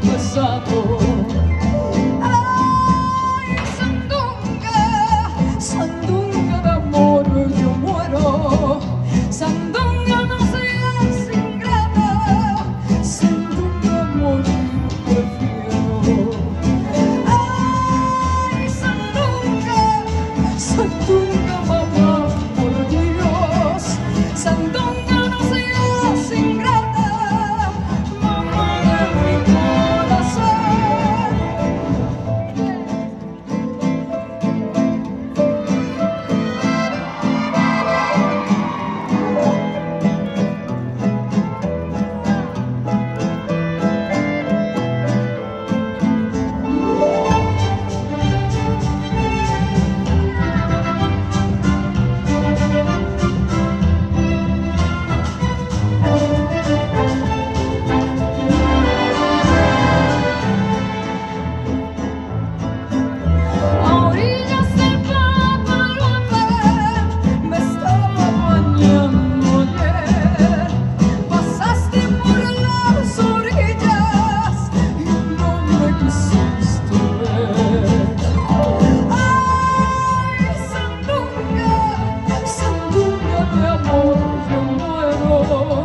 passado Oh.